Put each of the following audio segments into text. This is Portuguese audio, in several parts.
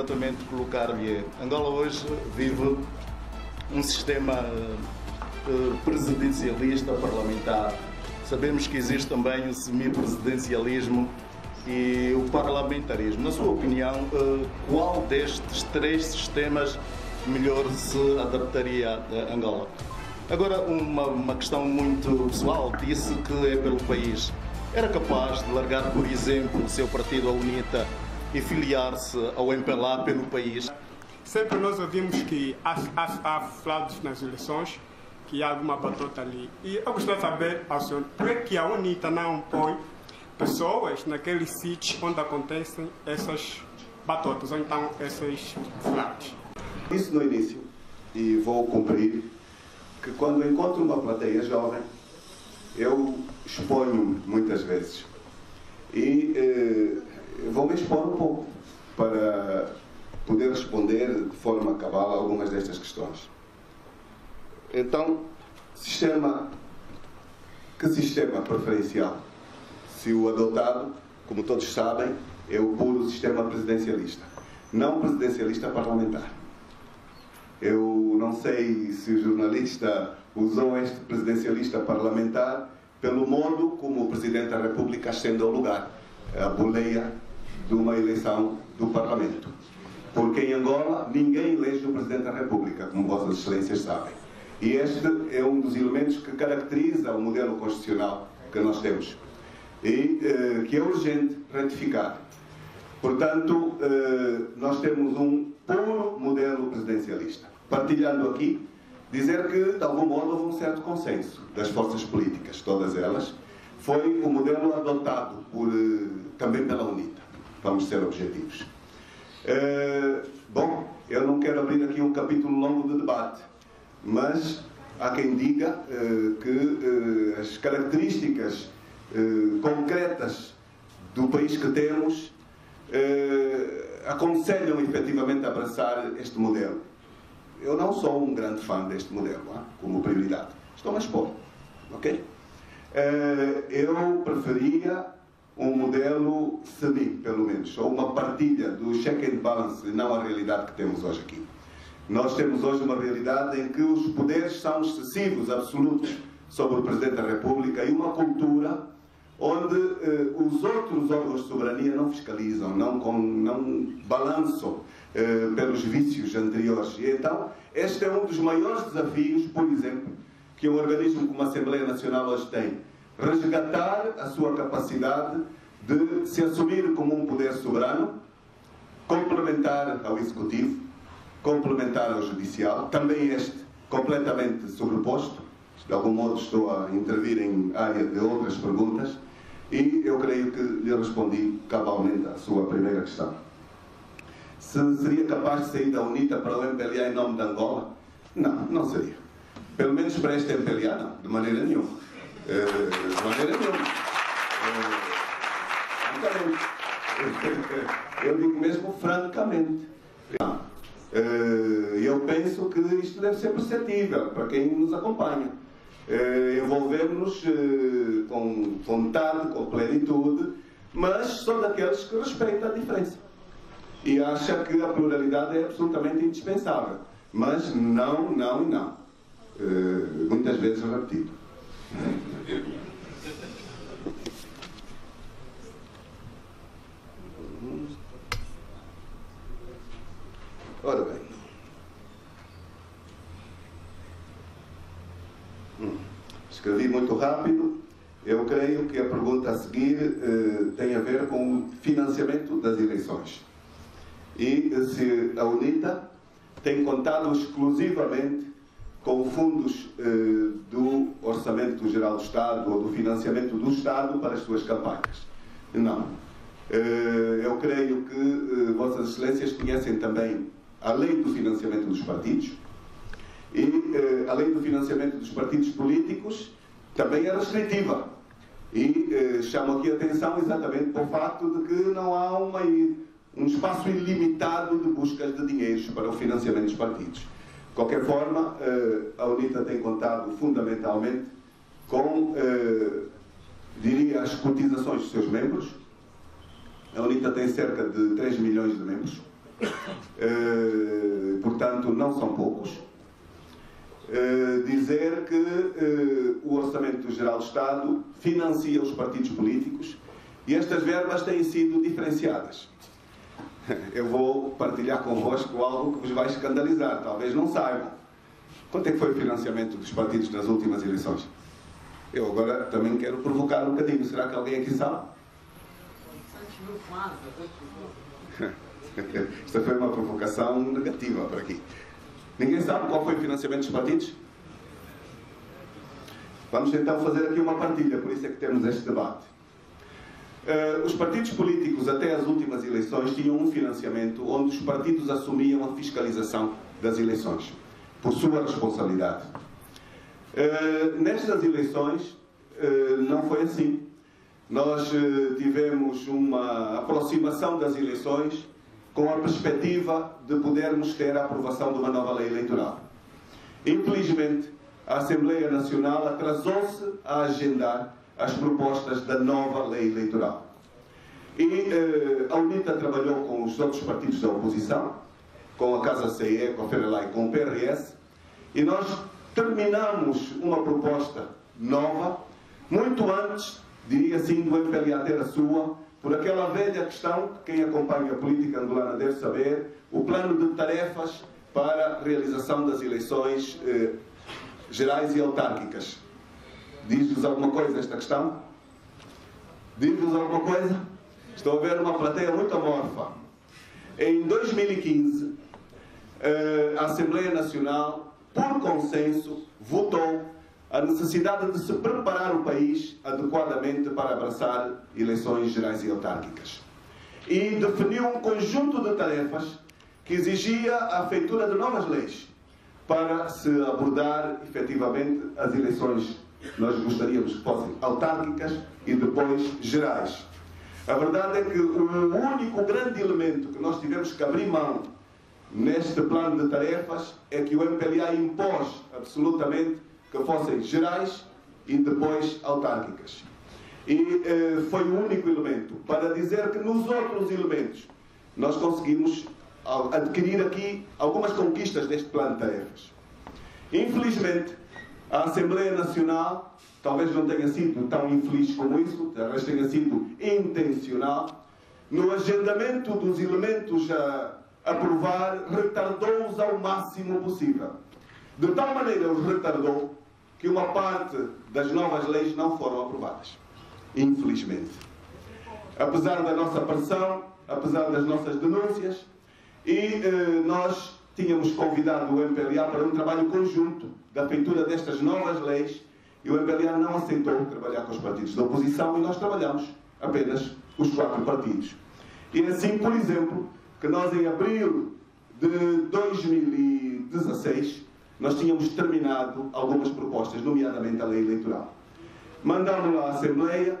exatamente colocar-lhe. Angola hoje vive um sistema uh, presidencialista parlamentar. Sabemos que existe também o semipresidencialismo e o parlamentarismo. Na sua opinião, uh, qual destes três sistemas melhor se adaptaria a Angola? Agora, uma, uma questão muito pessoal, disse que é pelo país. Era capaz de largar, por exemplo, o seu partido, a UNITA, e filiar-se ao MPLA pelo país? Sempre nós ouvimos que há, há, há fraudes nas eleições, que há alguma batota ali. E eu gostaria de saber, ao senhor, por que, que a UNITA não põe pessoas naqueles sítios onde acontecem essas batotas, ou então essas fraudes? Isso no início, e vou cumprir, que quando encontro uma plateia jovem, eu exponho muitas vezes. E eh, vou me expor um pouco para poder responder de forma cabal algumas destas questões. Então, sistema. Que sistema preferencial? Se o adotado, como todos sabem, é o puro sistema presidencialista, não presidencialista parlamentar. Eu não sei se o jornalista usou este presidencialista parlamentar pelo modo como o Presidente da República ascende ao lugar, a boleia de uma eleição do Parlamento. Porque em Angola ninguém elege o Presidente da República, como Vossas Excelências sabem. E este é um dos elementos que caracteriza o modelo constitucional que nós temos e eh, que é urgente retificar. Portanto, eh, nós temos um puro modelo presidencialista partilhando aqui, dizer que, de algum modo, houve um certo consenso das forças políticas, todas elas. Foi o modelo adotado por, eh, também pela UNITA. Vamos ser objetivos. Uh, bom, eu não quero abrir aqui um capítulo longo de debate, mas há quem diga uh, que uh, as características concretas do país que temos aconselham efetivamente a abraçar este modelo. Eu não sou um grande fã deste modelo, é? como prioridade. Estou a expor, ok? Eu preferia um modelo semi, pelo menos, ou uma partilha do check and balance, e não a realidade que temos hoje aqui. Nós temos hoje uma realidade em que os poderes são excessivos, absolutos, sobre o Presidente da República e uma cultura onde eh, os outros órgãos de soberania não fiscalizam, não, com, não balançam eh, pelos vícios anteriores. E então, este é um dos maiores desafios, por exemplo, que um organismo como a Assembleia Nacional hoje tem. Resgatar a sua capacidade de se assumir como um poder soberano, complementar ao Executivo, complementar ao Judicial, também este completamente sobreposto. De algum modo estou a intervir em área de outras perguntas e eu creio que lhe respondi cabalmente à sua primeira questão se seria capaz de sair da UNITA para o MPLA em nome de Angola? Não, não seria. Pelo menos para este MPLA, não, de maneira nenhuma. Uh, de maneira nenhuma. Uh, eu digo mesmo francamente. Uh, eu penso que isto deve ser perceptível para quem nos acompanha. Envolvemos-nos com vontade, com plenitude, mas sou daqueles que respeitam a diferença e acha que a pluralidade é absolutamente indispensável. Mas não, não e não. Muitas vezes repetido. Ora bem. Hum. Escrevi muito rápido. Eu creio que a pergunta a seguir uh, tem a ver com o financiamento das eleições e se a UNITA tem contado exclusivamente com fundos eh, do Orçamento Geral do Estado ou do financiamento do Estado para as suas campanhas. Não. Eh, eu creio que eh, Vossas Excelências conhecem também a lei do financiamento dos partidos e eh, a lei do financiamento dos partidos políticos também é restritiva. E eh, chamo aqui a atenção exatamente para o facto de que não há uma um espaço ilimitado de buscas de dinheiros para o financiamento dos partidos. Qualquer forma, eh, a UNITA tem contado fundamentalmente com, eh, diria, as cotizações dos seus membros. A UNITA tem cerca de 3 milhões de membros eh, portanto, não são poucos. Dizer que o Orçamento Geral do Estado financia os partidos políticos e estas verbas têm sido diferenciadas. Eu vou partilhar convosco algo que vos vai escandalizar, talvez não saibam. Quanto é que foi o financiamento dos partidos nas últimas eleições? Eu agora também quero provocar um bocadinho. Será que alguém aqui sabe? Esta foi uma provocação negativa para aqui. Ninguém sabe qual foi o financiamento dos partidos? Vamos então fazer aqui uma partilha, por isso é que temos este debate. Uh, os partidos políticos, até as últimas eleições, tinham um financiamento onde os partidos assumiam a fiscalização das eleições, por sua responsabilidade. Uh, nestas eleições, uh, não foi assim. Nós tivemos uma aproximação das eleições com a perspectiva de podermos ter a aprovação de uma nova lei eleitoral. Infelizmente, a Assembleia Nacional atrasou-se a agendar as propostas da nova lei eleitoral. E eh, a UNITA trabalhou com os outros partidos da oposição, com a Casa CE, com a FERELA e com o PRS, e nós terminamos uma proposta nova, muito antes, diria assim, do MPLA ter a sua, por aquela velha questão, quem acompanha a política angolana deve saber, o plano de tarefas para a realização das eleições eh, gerais e autárquicas. Diz-vos alguma coisa esta questão? Diz-vos alguma coisa? Estou a ver uma plateia muito amorfa. Em 2015, eh, a Assembleia Nacional, por consenso, votou a necessidade de se preparar o país adequadamente para abraçar eleições gerais e autárquicas. E definiu um conjunto de tarefas que exigia a feitura de novas leis para se abordar efetivamente as eleições. Nós gostaríamos que fossem autárquicas e depois gerais. A verdade é que o único grande elemento que nós tivemos que abrir mão neste plano de tarefas é que o MPLA impôs absolutamente que fossem gerais e depois autárquicas. E eh, foi o único elemento para dizer que nos outros elementos nós conseguimos adquirir aqui algumas conquistas deste plano de tarefas. Infelizmente, a Assembleia Nacional talvez não tenha sido tão infeliz como isso, talvez tenha sido intencional, no agendamento dos elementos a aprovar, retardou-os ao máximo possível. De tal maneira os retardou que uma parte das novas leis não foram aprovadas. Infelizmente. Apesar da nossa pressão, apesar das nossas denúncias, e eh, nós tínhamos convidado o MPLA para um trabalho conjunto da feitura destas novas leis e o MPLA não aceitou trabalhar com os partidos da oposição e nós trabalhamos apenas os quatro partidos. E é assim, por exemplo, que nós em abril de 2016 nós tínhamos terminado algumas propostas, nomeadamente a lei eleitoral. Mandámos-la à Assembleia,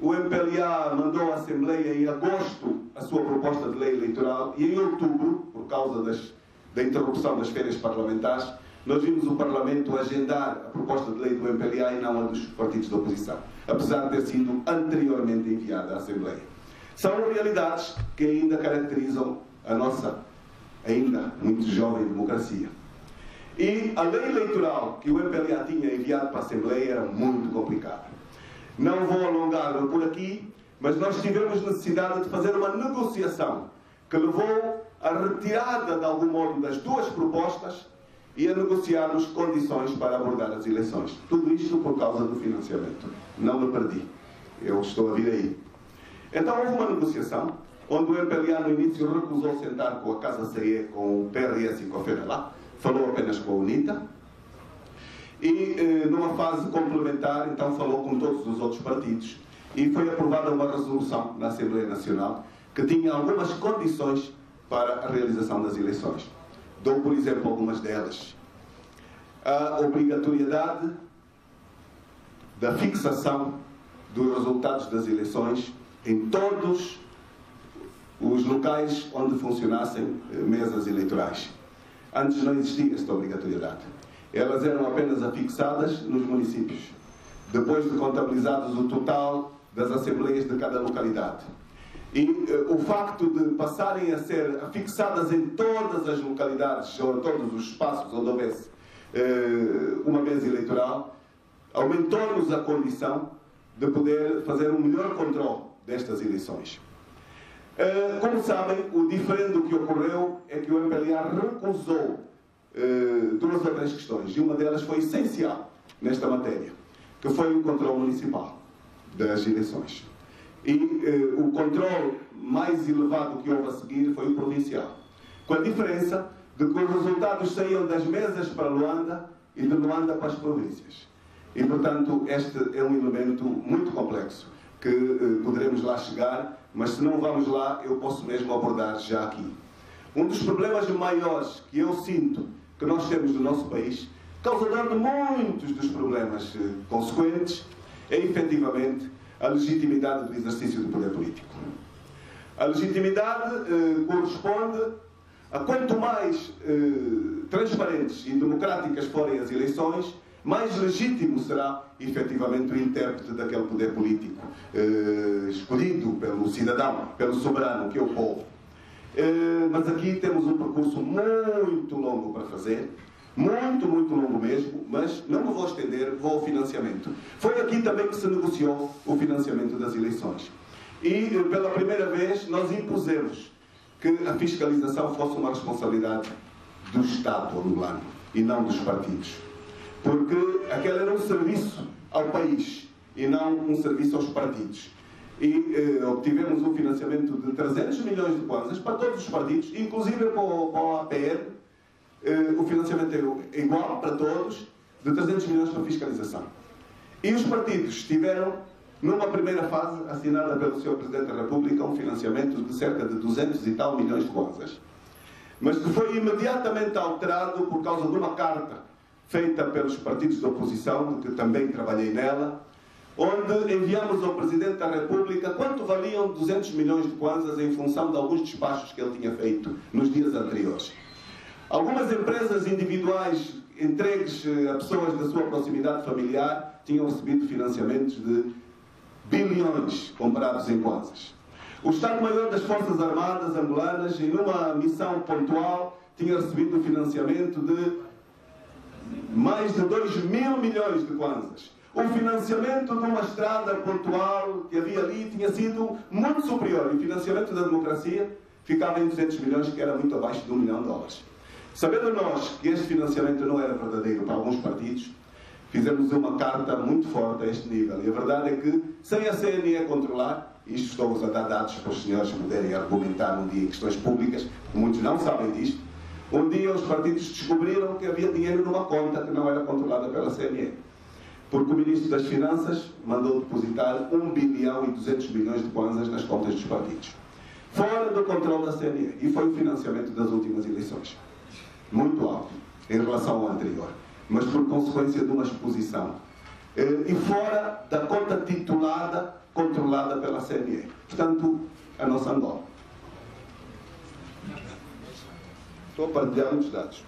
o MPLA mandou à Assembleia em agosto a sua proposta de lei eleitoral e em outubro, por causa das, da interrupção das férias parlamentares, nós vimos o Parlamento agendar a proposta de lei do MPLA e não a dos partidos da oposição, apesar de ter sido anteriormente enviada à Assembleia. São realidades que ainda caracterizam a nossa ainda muito jovem democracia. E a lei eleitoral que o MPLA tinha enviado para a Assembleia era muito complicada. Não vou alongar por aqui, mas nós tivemos necessidade de fazer uma negociação que levou à retirada, de algum modo, das duas propostas e a negociarmos condições para abordar as eleições. Tudo isto por causa do financiamento. Não me perdi. Eu estou a vir aí. Então houve uma negociação onde o MPLA no início recusou sentar com a Casa CE, com o PRS e com a FEDELA, falou apenas com a UNITA e eh, numa fase complementar então falou com todos os outros partidos e foi aprovada uma resolução na Assembleia Nacional que tinha algumas condições para a realização das eleições. Dou, por exemplo, algumas delas. A obrigatoriedade da fixação dos resultados das eleições em todos os locais onde funcionassem eh, mesas eleitorais. Antes não existia esta obrigatoriedade. Elas eram apenas afixadas nos municípios, depois de contabilizados o total das assembleias de cada localidade. E uh, o facto de passarem a ser fixadas em todas as localidades ou em todos os espaços onde houvesse uh, uma mesa eleitoral, aumentou-nos a condição de poder fazer um melhor controle destas eleições. Uh, como sabem, o diferente que ocorreu é que o MPLA recusou duas ou três questões, e uma delas foi essencial nesta matéria, que foi o controle municipal das eleições. E eh, o controle mais elevado que houve a seguir foi o provincial. Com a diferença de que os resultados saíam das mesas para Luanda e de Luanda para as províncias. E, portanto, este é um elemento muito complexo que eh, poderemos lá chegar, mas se não vamos lá, eu posso mesmo abordar já aqui. Um dos problemas maiores que eu sinto que nós temos no nosso país, causador de muitos dos problemas eh, consequentes, é efetivamente a legitimidade do exercício do poder político. A legitimidade eh, corresponde a quanto mais eh, transparentes e democráticas forem as eleições, mais legítimo será efetivamente o intérprete daquele poder político eh, escolhido pelo cidadão, pelo soberano, que é o povo. Eh, mas aqui temos um percurso muito longo para fazer muito, muito longo mesmo, mas não me vou estender, vou ao financiamento. Foi aqui também que se negociou o financiamento das eleições. E eh, pela primeira vez nós impusemos que a fiscalização fosse uma responsabilidade do Estado angolano e não dos partidos. Porque aquele era um serviço ao país e não um serviço aos partidos. E eh, obtivemos um financiamento de 300 milhões de kwanzas para todos os partidos, inclusive para o, para o APR, o financiamento é igual para todos, de 300 milhões para fiscalização. E os partidos tiveram, numa primeira fase, assinada pelo Sr. Presidente da República, um financiamento de cerca de 200 e tal milhões de kwanzas. Mas que foi imediatamente alterado por causa de uma carta feita pelos partidos de oposição, que também trabalhei nela, onde enviamos ao Presidente da República quanto valiam 200 milhões de kwanzas em função de alguns despachos que ele tinha feito nos dias anteriores. Algumas empresas individuais entregues eh, a pessoas da sua proximidade familiar tinham recebido financiamentos de bilhões comparados em kwanzas. O Estado-Maior das Forças Armadas angolanas, em uma missão pontual, tinha recebido financiamento de mais de 2 mil milhões de kwanzas. O financiamento de uma estrada pontual que havia ali tinha sido muito superior. E o financiamento da democracia ficava em 200 milhões, que era muito abaixo de um milhão de dólares. Sabendo nós que este financiamento não era verdadeiro para alguns partidos, fizemos uma carta muito forte a este nível. E a verdade é que, sem a CNE controlar, isto estou-vos a dar dados para os senhores poderem argumentar um dia em questões públicas, muitos não sabem disto, um dia os partidos descobriram que havia dinheiro numa conta que não era controlada pela CNE. Porque o Ministro das Finanças mandou depositar 1 bilhão e 200 milhões de kwanzas nas contas dos partidos. Fora do controle da CNE. E foi o financiamento das últimas eleições muito alto em relação ao anterior, mas por consequência de uma exposição. Eh, e fora da conta titulada, controlada pela CNE. Portanto, a nossa Angola. Estou a partilhar muitos dados.